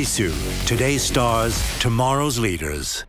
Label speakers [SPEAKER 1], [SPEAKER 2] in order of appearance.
[SPEAKER 1] Fisu, today's stars, tomorrow's leaders.